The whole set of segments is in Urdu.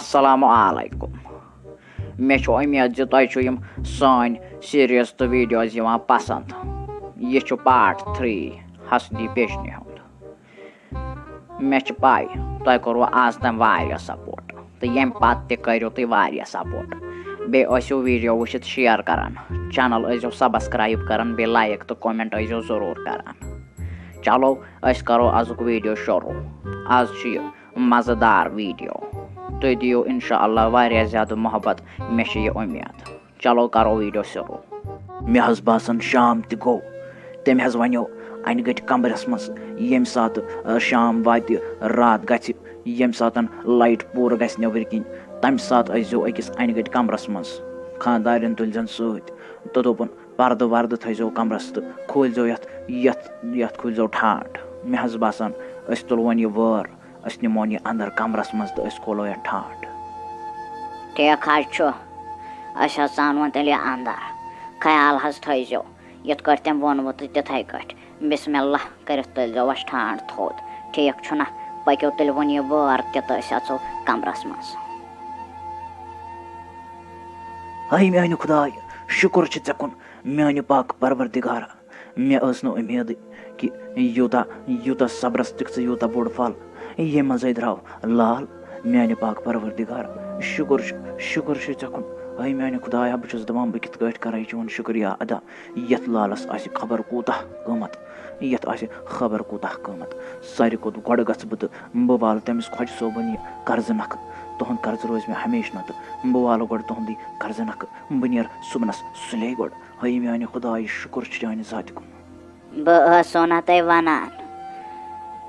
السلام علیکم مےٚ چھُ اُمید زِ تۄہہِ چھُ یِم سٲنۍ سیٖریٖز تہٕ ویٖڈیوز یِوان پَسنٛد یہِ چھُ پارٹ تھرٛی حسنی پیشنہِ ہُنٛد مےٚ چھِ پَے تۄہہِ کوٚروٕ آز تام واریاہ سپوٹ تہٕ ییٚمہِ پَتہٕ تہِ کٔرِو تُہۍ واریاہ سپوٹ بیٚیہِ ٲسِو ویٖڈیو وٕچھِتھ شِیَر کَران چَنَل ٲسۍزیو سبسکرایب کَران بیٚیہِ لایک تہٕ کومٮ۪نٛٹ ٲسۍزیو ضروٗر کَران چلو أسۍ کَرو آزُک ویٖڈیو شروٗع آز چھُ یہِ مَزٕدار ویٖڈیو تُہۍ دِیِو اِنشاء اللہ واریاہ زیادٕ محبت مےٚ چھِ یہِ اُمید چلو کَرو ویٖڈیو شروٗع مےٚ حظ باسان شام تہِ گوٚو تٔمۍ حظ وَنیو اَنہِ گٔٹۍ کَمرَس منٛز ییٚمہِ ساتہٕ شام واتہِ راتھ گژھِ ییٚمہِ ساتہٕ لایٹ پوٗرٕ گژھِ نیٚبٕرۍ کِنۍ تَمہِ ساتہٕ ٲسۍزیو أکِس اَنہِ گٔٹۍ کَمرَس منٛز خانٛدارٮ۪ن تُلۍ سۭتۍ تہٕ دوٚپُن پَردٕ وَردٕ تھٲیزیو کَمرَس تہٕ کھوٗلۍزیو یَتھ یَتھ یَتھ کھوٗلۍزیو ٹھانٛڈ مےٚ حظ باسان أسۍ تُلہون یہِ وٲر أسۍ نِمون یہِ اَنٛدر کَمرَس منٛز تہٕ أسۍ کھولو یَتھ ٹھانٛڈ ٹھیٖک حظ چھُ أسۍ حظ ژانوون تیٚلہِ یہِ اَنٛدر۔ خیال حظ تھٲیزیو یِتھ کٲٹھۍ تٔمۍ ووٚنوٕ تہٕ تِتھَے کٲٹھۍ بِسمہِ اللہ کٔرِتھ تُلۍزیو اَسہِ ٹھانٛڈ تھوٚد ٹھیٖک چھُنہ پٔکِو تیٚلہِ وۄنۍ یہِ وٲر تہِ تہٕ أسۍ اژو کَمرَس منٛز ہاے میٛانہِ خۄداے شُکُر چھُ ژےٚ کُن میٛانہِ پاک پَروَردِگارا۔ مےٚ ٲس نہٕ اُمیدٕے کہِ یوٗتاہ یوٗتاہ صبرَس دِکھ ژٕ یوٗتاہ بوٚڑ پھل ییٚمہِ منٛزَے درٛاو۔ لال میٛانہِ پاک پَروَردِگارا شُکُر چھُ شُکُر چھُ ژےٚ کُن ہاے میٛانہِ خۄدایا بہٕ چھُس دَپان بہٕ کِتھ کٲٹھۍ کَرَے چون شُکریہ اَدا۔ یَتھ لالَس آسہِ خبر کوٗتاہ قۭمَتھ یَتھ آسہِ خبر کوٗتاہ قۭمَتھ ساروی کھۄتہٕ گۄڈٕ گژھٕ بہٕ تہٕ بہٕ والہٕ تٔمِس خۄجہِ صٲبُن یہِ قرضہٕ نَکھٕ۔ تُہُنٛد قرضہٕ روزِ مےٚ ہمیشہٕ نَتہٕ۔ بہٕ والہٕ گۄڈٕ تُہُنٛدٕے قرضہٕ نَکھٕ۔ بہٕ نیرٕ صُبنَس سُلے گۄڈٕ۔ ہاے میٛانہِ خۄداے شُکُر چھُ چانہِ ذاتہِ کُن بہٕ ٲسو نہ تۄہہِ وَنان۔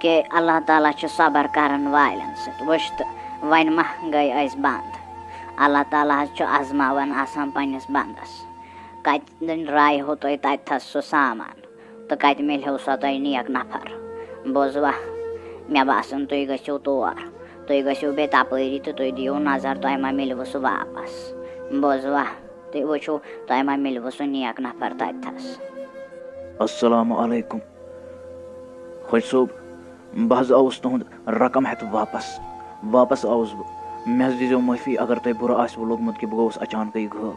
کہِ اللہ تعالیٰ چھُ صبر کَران والٮ۪ن سۭتۍ۔ وٕچھ تہٕ وۄنۍ مہ گٔے أسۍ بنٛد۔ اللہ تعالیٰ حظ چھُ اَزماوان آسان پنٛنِس بنٛدَس۔ کَتہِ رایہو تۄہہِ تَتِتھَس سُہ سامان تہٕ کَتہِ مِلہو سۄ تۄہہِ نیک نفر۔ بوٗزوا مےٚ باسان تُہۍ گٔژھِو تور۔ تُہۍ گٔژھِو بیٚیہِ تَپٲری تہٕ تُہۍ دِیِو نظر تۄہہِ ما مِلوٕ سُہ واپَس۔ بوٗزوا تُہۍ وٕچھِو تۄہہِ ما مِلوٕ سُہ نیک نفر تَتِتھَس اَسلامُ علیکُم۔ خۄش صٲب بہٕ حظ آوُس تُہُنٛد رقم ہٮ۪تھ واپَس واپَس آوُس بہٕ۔ مےٚ حظ دیٖزیو معٲفی اگر تۄہہِ بُرٕ آسوٕ لوٚگمُت کہِ بہٕ گوٚوُس اچانکٕے غٲب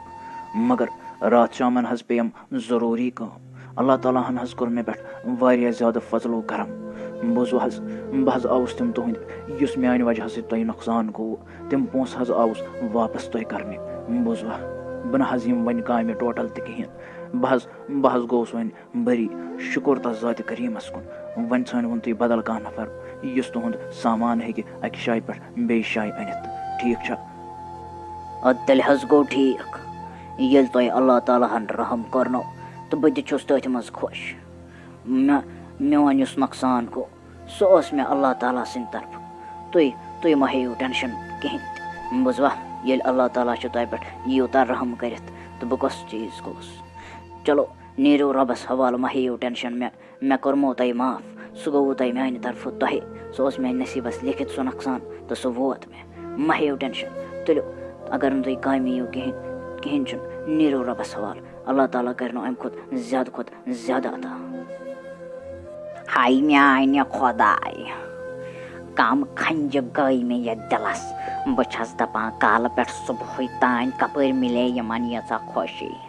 مگر راتھ شامَن حظ پیٚیَم ضروٗری کٲم۔ اللہ تعالیٰ ہَن حظ کوٚر مےٚ پٮ۪ٹھ واریاہ زیادٕ فضلو کَرم۔ بوٗزوٕ حظ بہٕ حظ آوُس تِم تُہٕنٛدۍ، یُس میٛانہِ وجہ سۭتۍ تۄہہِ نۄقصان گوٚو، تِم پونٛسہٕ حظ آوُس واپَس تۄہہِ کَرنہِ۔ بوٗزوا بہٕ نہ حظ یِمہٕ وۄنۍ کامہِ ٹوٹَل تہِ کِہیٖنۍ۔ بہٕ حظ بہٕ حظ گوٚوُس وۄنۍ بٔری شُکُر تَتھ ذاتہِ کریٖمَس کُن۔ وۄنۍ ژھٲنِوُن تُہۍ بدل کانٛہہ نفر۔ یُس تُہُنٛد سامان ہیٚکہِ اَکہِ جایہِ پٮ۪ٹھ بیٚیہِ جایہِ أنِتھ۔ ٹھیٖک چھا؟ اَدٕ تیٚلہِ حظ گوٚو ٹھیٖک۔ ییٚلہِ تۄہہِ اللہ تعالیٰ ہَن رحم کوٚرنو تہٕ بہٕ تہِ چھُس تٔتھۍ منٛز خۄش۔ مےٚ میون یُس نۄقصان گوٚو، سُہ اوس مےٚ اللہ تعالیٰ سٕنٛدِ طرفہٕ۔ تُہۍ تُہۍ مہ ہیٚیِو ٹٮ۪نشَن کِہیٖنۍ۔ تہِ بوٗزوا، ییٚلہِ اللہ تعالیٰ چھُ تۄہہِ پٮ۪ٹھ یوٗتاہ رحم کٔرِتھ تہٕ بہٕ کۄس چیٖز گوٚوُس چلو، نیٖرِو رۄبَس حوالہٕ مہ ہیٚیِو ٹٮ۪نشَن مےٚ مےٚ کوٚرمو تۄہہِ معاف سُہ گوٚوُ تۄہہِ میٛانہِ طرفہٕ تۄہہِ سُہ اوس میٛانہِ نصیٖبَس لیکھِتھ سُہ نۄقصان تہٕ سُہ ووت مےٚ مہ ہیٚیِو ٹٮ۪نشَن تُلِو، اگر نہٕ تُہۍ کامہِ یِیِو کِہیٖنۍ کِہیٖنۍ چھُنہٕ نیٖرِو رۄبَس حوالہٕ۔ اللہ تعالیٰ کَرنو اَمہِ کھۄتہٕ زیادٕ کھۄتہٕ زیادٕ عطا۔ ہاے میٛانہِ خۄداے کَم کھَنجہِ گٔے مےٚ یَتھ دِلَس۔ بہٕ چھَس دَپان کالہٕ پٮ۪ٹھ صُبحٲے تانۍ کَپٲرۍ مِلے، یِمَن ییٖژاہ خوشی۔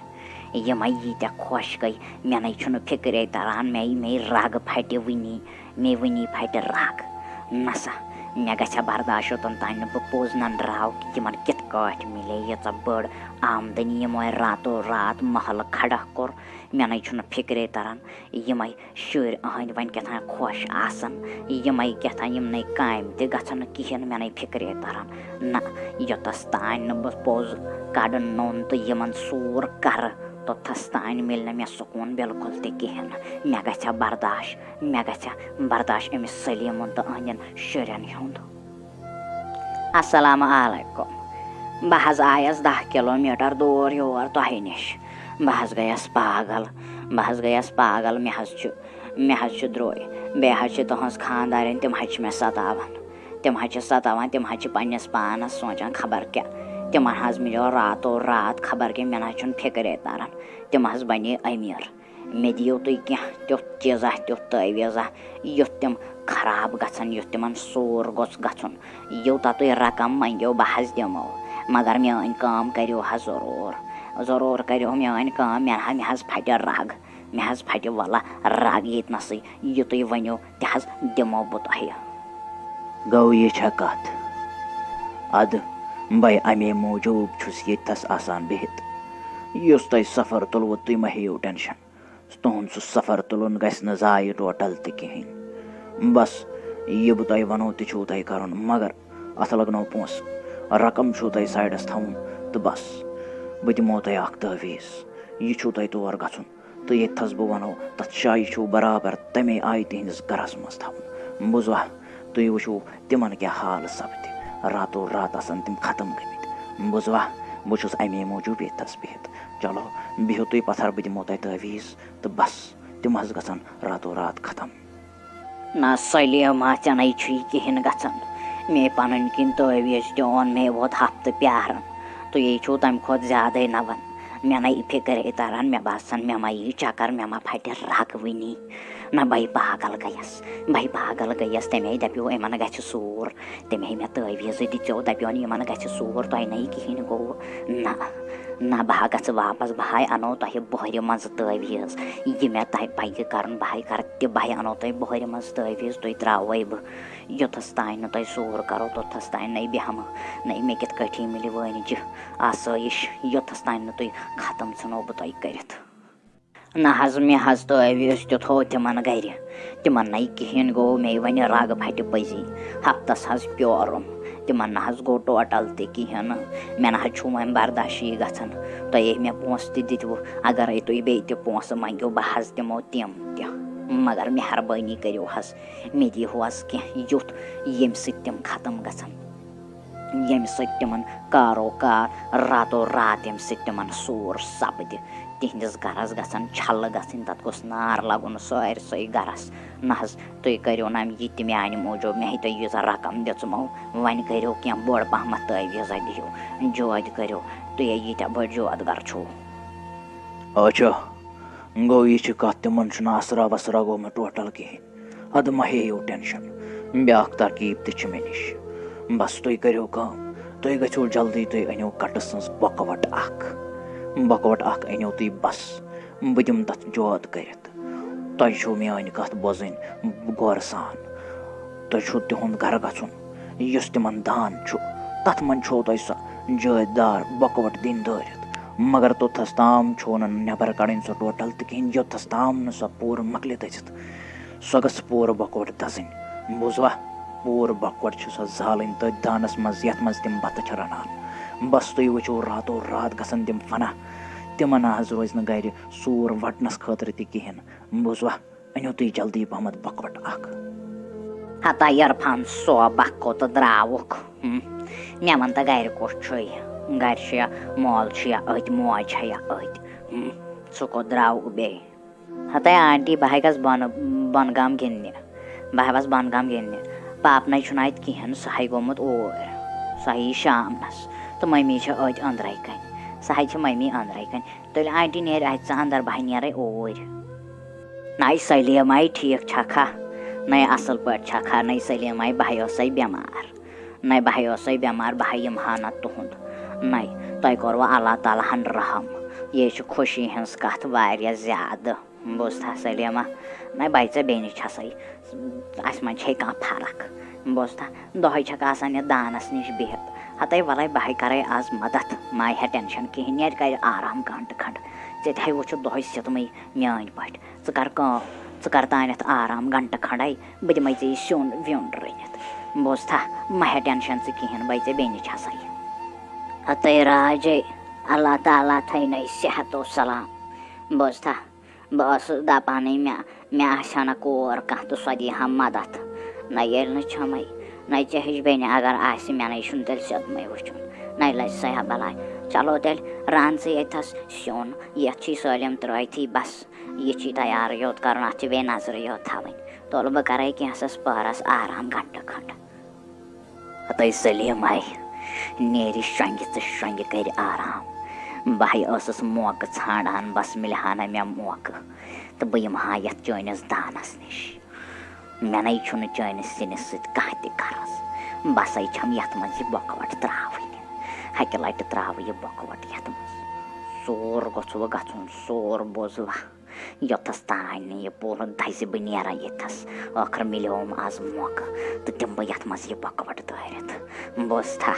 یِمَے ییٖتیٛاہ خۄش گٔے مےٚ نَے چھُنہٕ فِکرے تَران مے مے رَگ پھَٹہِ وٕنی مے وٕنی پھَٹہِ رَگ نَسا مےٚ گژھِ ہا برداش یوٚتَن تانۍ نہٕ بہٕ پوٚز نَنٛدراو کہِ یِمَن کِتھ کٲٹھۍ مِلے ییٖژاہ بٔڑ آمدٔنی راتو رات محلہٕ کھڑا کوٚر مےٚ نَے چھُنہٕ فِکرے تَران یِمَے شُرۍ أہٕنٛدۍ وۄنۍ کیٛاہ تھام خۄش آسان یِمَے کیٛاہ تھام یِمنٕے کامہِ تہِ گژھن نہٕ کِہیٖنۍ مےٚ نَے فِکرے تَران نہ یوٚتَس تانۍ نہٕ بہٕ پوٚز کَڑٕ نوٚن تہٕ یِمَن سوٗر کَرٕ۔ توٚتتھَس تانۍ مِلہِ نہٕ مےٚ سکوٗن بِلکُل تہِ کِہیٖنۍ نہٕ۔ مےٚ گژھِ ہا برداش مےٚ گژھِ ہا برداش أمِس سلیٖمُن تہٕ أہٕنٛدٮ۪ن شُرٮ۪ن ہُنٛد۔ اَسَلامُ علیکُم۔ بہٕ حظ آیَس دَہ کِلوٗ میٖٹر دوٗر یور تۄہہِ نِش۔ بہٕ حظ گٔیَس پاگل، بہٕ حظ گٔیَس پاگل۔ مےٚ حظ چھُ، مےٚ حظ چھُ درٛوے۔ بیٚیہِ حظ چھِ تُہٕنٛز خانٛدارٮ۪ن تِم حظ چھِ مےٚ سَتاوان۔ تِم حظ چھِ سَتاوان، تِم حظ چھِ پنٛنِس پانَس سونٛچان خبر کیٛاہ۔ تِمن حظ مِلیو راتو رات خبر کیٛاہ مےٚ نہ حظ چھُنہٕ فِکرے تَران تِم حظ بَنے أمیٖر مےٚ دِیِو تُہۍ کینٛہہ تیُتھ چیٖزا تیُتھ تٲویٖزا یُتھ تِم خراب گژھن یُتھ تِمن سوٗر گوٚژھ گژھُن۔ یوٗتاہ تُہۍ رقم منٛگیو بہٕ حظ دِمو مگر میٛٲنۍ کٲم کٔرِو حظ ضروٗر۔ ضروٗر کٔرِو میٛٲنۍ کٲم مےٚ حظ مےٚ حظ رگ۔ مےٚ حظ پھٹہِ وَلہ رگ ییٚتنَسٕے یہِ تُہۍ ؤنِو تہِ حظ دِمو بہٕ تۄہہِ گوٚو یہِ چھےٚ کَتھ اَدٕ بَے اَمے موٗجوٗب چھُس ییٚتھَس آسان بِہِتھ یُس تۄہہِ سفر تُلوٕ تُہۍ مہ ہیٚیِو ٹٮ۪نشَن تُہُنٛد سُہ سفر تُلُن گژھِ نہٕ ضایہِ ٹوٹَل تہِ کِہیٖنۍ بَس بہٕ تۄہہِ وَنو تہِ چھُو تۄہہِ کَرُن مگر اَتھ لَگنو پونٛسہٕ رقم چھُو تۄہہِ سایڈَس تھاوُن تہٕ بَس۔ بہٕ دِمو تۄہہِ اَکھ تٲویٖز یہِ چھُو تۄہہِ تور گژھُن۔ تہٕ ییٚتھَس بہٕ وَنو تَتھ جایہِ چھُو بَرابَر تَمے آیہِ تِہِنٛدِس گَرَس منٛز تھاوُن۔ بوٗزوا تُہۍ وٕچھِو تِمَن کیٛاہ حال سَپدِ راتو رات آسان تِم ختم گٔمٕتۍ بوٗزوا بہٕ چھُس اَمے موٗجوٗب ییٚتھَس بِہِتھ چلو بِہِو تُہۍ پَتھر بہٕ دِمو تۄہہِ تٲویٖز تہٕ بَس، تِم حظ گژھن راتو رات ختم۔ نہ سلیما ژےٚ چھُے کِہیٖنۍ گژھان مے پَنٕنۍ کِنۍ تٲویٖز تہِ اوٚن مے ووت ہفتہٕ پیاران تُہۍ چھُو تَمہِ کھۄتہٕ زیادَے نَوان میں نَے فِکرے تَران مےٚ باسان مےٚ ما یہ چَکر مےٚ ما پھٹے رگ وٕنی نہ بَے پاگل گیس بَے پاگل گیس تم دَپیو یِمن گژھِ سوٗر۔ تَمے مےٚ تٲویٖزٕ دِژیو دَپیون یِمن گژھِ سوٗر تۄہہِ نَے نہ بہٕ ہا گژھٕ واپَس بہٕ ہاے اَنو تۄہہِ بۄہرِ منٛزٕ تٲویٖز۔ یہِ مےٚ تۄہہِ پَزِ کَرُن بہٕ ہاے کَرٕ تہِ بہٕ ہاے اَنو تۄہہِ بۄہرِ منٛز تٲویٖز، تُہۍ ترٛاوَے بہٕ۔ یوٚتَس تانۍ نہٕ تۄہہِ سوٗر کَرو توٚتَس تانۍ نَے بیٚہمہٕ، نَے مےٚ کِتھ کٲٹھی مِلہِ وٲنِجہِ آسٲیِش۔ یوٚتَس تانۍ نہٕ تُہۍ ختم ژھٕنو بہٕ تۄہہِ کٔرِتھ۔ نہ حظ، مےٚ حظ تٲویٖز تہِ تھوٚو تِمن گرِ۔ تِمن نَے کِہیٖنۍ گوٚو، مے وَنہِ رگ پھٹہِ پٔزی۔ ہفتس حظ پیورُم۔ تِمن نہ حظ گوٚو ٹوٹل تہِ کِہیٖنۍ۔ نہٕ مےٚ نہ حظ چھُو وۄنۍ برداشی گژھان۔ تۄہے مےٚ پونٛسہٕ تہِ دِتوٕ اگرے تُہۍ بیٚیہِ تہِ پونٛسہٕ منٛگِو بہٕ حظ دِمو تِم تہِ۔ مگر مہربٲنی کٔرِو حظ، مےٚ دِیِو حظ کینٛہہ یُتھ ییٚمہِ سۭتۍ تِم ختم گژھن۔ ییٚمہِ سۭتۍ تِمن کاروکار راتو رات ییٚمہِ سۭتۍ تِمن سوٗر سپدِ تِہنٛدِس گرس گژھن چھلہٕ گژھٕنۍ تَتھ گوٚژھ نار لگُن سٲرسٕے گرس نہ حظ تُہۍ کٔرِو نہ یہِ تہِ میانہِ موٗجوٗب مےٚ ہے تۄہہِ ییٖژاہ رقم دِژمو وۄنۍ کٔرِو کیٚنٛہہ بٔڑ پہمتھ تٲویٖزا دِیِو جوتہِ کٔرِو تُہۍ ہے ییٖتیٛاہ بٔڑۍ جود گر چھُو اچھا گوٚو یہِ چھِ کَتھ تِمن چھُنہٕ اَسرا وسرا گوٚمُت ٹوٹل کِہیٖنۍ اَدٕ مہ ہیٚیِو ٹٮ۪نشن بیٛاکھ ترکیٖب تہِ چھِ مےٚ نِش بس تُہۍ کٔرِو کٲم تُہۍ گٔژھِو جلدی تُہۍ أنِو کَٹہٕ سٕنٛز بۄکہٕ وَٹہٕ اکھ بۄکہٕ وَٹہٕ اکھ أنِو تُہۍ بس، بہٕ دِمہٕ تَتھ جود کٔرِتھ۔ تۄہہِ چھُو میٲنۍ کَتھ بوزٕنۍ، غورٕ سان۔ تۄہہِ چھُو تِہُنٛد گرٕ گژھُن، یُس تِمن دان چھُ، تَتھ منٛز چھو تۄہہِ سۄ جٲدۍ دار بۄکہٕ دِنۍ دٲرِتھ۔ مگر توٚتتھَس تام چھو نہٕ نٮ۪بر کَڑٕنۍ سۄ ٹوٹل تہِ کِہیٖنۍ یوٚتتھَس تام نہٕ سۄ پوٗرٕ مۄکلہِ دٔزِتھ سۄ گٔژھ پوٗرٕ بۄکہٕ وَٹہٕ دَزٕنۍ۔ بوٗزوا؟ پوٗرٕ بۄکہٕ چھِ سۄ زالٕنۍ تٔتھۍ دانَس منٛز یَتھ منٛز تِم بَتہٕ چھِ رَنان. بَس تُہۍ وٕچھِو راتو رات گژھن تِم فنا تِمن نہ حظ روزِ نہٕ گرِ سوٗر وَٹنَس خٲطرٕ تہِ کِہیٖنۍ. بوٗزوا أنِو تُہۍ جلدی پَہمَتھ بۄکہٕ وَٹہٕ اکھ. ہتا عرفان صوبہ کوٚت درٛاوُکھ. مےٚ وَن تہٕ گرِ کُس چھُے. گرِ چھُ یا مول چھُ یا أتۍ موج چھےٚ یا أتۍ ژٕ کوٚت درٛاوُکھ بیٚیہِ ہتا آنٹی بہٕ ہاے گژھٕ بۄنہٕ بۄنہٕ گام گِنٛدنہِ. بہٕ ہاے وَس بۄنہٕ گام گِنٛدنہِ. پاپنَے چھُنہٕ اَتہِ کِہیٖنۍ سُہ ہاے گوٚمُت اوٗرۍ سُہ یی شامنَس تہٕ مٔمی چھےٚ أتۍ أنٛدرَے کَنۍ سۄ حظ آنٹی نیرِ اَتہِ ژٕ اَنٛدر بہٕ نیرَے اوٗرۍ نَے سلیماے ٹھیٖک چھکھا نَے اَصٕل پٲٹھۍ چھکھا نَے سلیماے بہٕ ٲسَے بٮ۪مار نَے بہٕ ٲسَے بٮ۪مار بہٕ ہا یِمہٕ ہا نہٕ تُہُنٛد۔ نَے اللہ تعالیٰ ہَن رحم۔ یے چھِ خوشی ہِنٛز کَتھ واریاہ زیادٕ بوٗزتھا سلیما نَے بَے ژےٚ بیٚنہِ چھَسَے اَسہِ منٛز چھے کانٛہہ فرق بوٗزتھا دۄہَے چھَکھ آسان یَتھ دانَس نِش بِہِتھ ہَتَے وَلَے بہٕ ہَے کَرَے آز مَدَتھ ما ہا ٹٮ۪نشَن کِہیٖنۍ نیرِ کَرِ آرام گھنٛٹہٕ کھنٛڈ ژےٚ تہِ ہے وٕچھُتھ دۄہَے سِتمٕے میٛٲنۍ پٲٹھۍ ژٕ کَر کٲم ژٕ کَر تانٮ۪تھ آرام گھنٛٹہٕ کھنٛڈَے بہٕ دِمَے ژےٚ یہِ سیُن ویُن رٔنِتھ بوٗزتھا مہ ہا ٹٮ۪نشَن ژٕ کِہیٖنۍ بَے ژےٚ بیٚنہِ چھَسَے ہَتَے راجے اللہ تعالیٰ تھٲینَے صحت و سلام بوٗزتھا بہٕ ٲسٕس دَپانٕے مےٚ مےٚ آسہِ ہا نہٕ کور کانٛہہ تہٕ سۄ دی ہا مَدَتھ نہ ییٚلہِ نہٕ چھَمٕے نَے ژےٚ ہیٚچھ بیٚنہِ اگر آسہِ مےٚ نَے چھُنہٕ تیٚلہِ سیوٚدمُے وٕچھُن نَے لَجہِ سا بَلاے چلو تیٚلہِ رَن ژٕ ییٚتھَس سیُن یَتھ چھی سٲلِم ترٛٲیتھٕے بَس۔ یہِ چھی تیار یوت کَرُن اَتھ چھِ بیٚیہِ نظرٕے یوت تھاوٕنۍ تُلہٕ بہٕ کَرَے کینٛژھَس پٔہرَس آرام گھنٛٹہٕ کھنٛڈ ہَتَے سلیٖم آے نیرِ شۄنٛگہِ تہٕ شۄنٛگہِ کَرِ آرام۔ بہٕ ہَے ٲسٕس موقعہٕ ژھانٛڈان بَس مِلہِ ہا نہٕ مےٚ موقعہٕ تہٕ بہٕ یِمہٕ ہا یَتھ چٲنِس دانَس نِش مےٚ چھُنہٕ چٲنِس سِنِس سۭتۍ کانٛہہ تہِ غرض بہٕ ہسا چھَم یَتھ منٛز یہِ بۄکہٕ وَٹ ترٛاوٕنۍ اَکہِ لَٹہِ ترٛاوٕ یہِ بۄکہٕ وَٹ یَتھ منٛز سور گوٚژھ وۄنۍ گژھُن سور بوزوا یوٚتَس تانۍ نہٕ یہِ پوٗرٕ دَزِ بہٕ نیران ییٚتھَس ٲخٕر مِلیوم آز موقعہٕ تہٕ دِمہٕ بہٕ یَتھ منٛز یہِ بۄکہٕ وَٹ دٲرِتھ بوٗزتھا